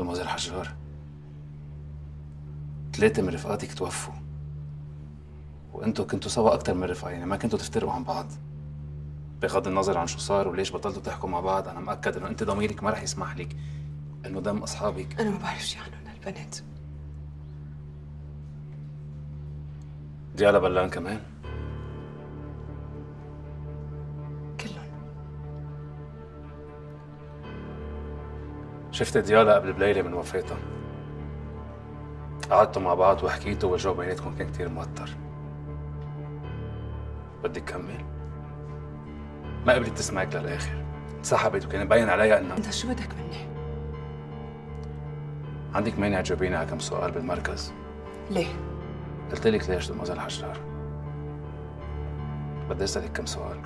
دموزيل حجار. ثلاثة من رفقاتك توفوا. وانتوا كنتوا سوا أكثر من رفقة يعني ما كنتوا تفترقوا عن بعض. بغض النظر عن شو صار وليش بطلتوا تحكوا مع بعض أنا مأكد إنه أنت ضميرك ما رح يسمح لك إنه دم أصحابك. أنا ما بعرف شي عنهم هالبنات ديالا بلان كمان؟ شفت ديالا قبل بليلة من وفاتها. قعدتوا مع بعض وحكيتوا والجو بيناتكم كان كتير موتر. بدك كمل ما قبلت تسمعك للآخر. انسحبت وكان باين عليها انها أنت شو بدك مني؟ عندك مانع تجاوبيني على كم سؤال بالمركز؟ ليه؟ قلت لك ليش دموزيل حجار بدي أسألك كم سؤال.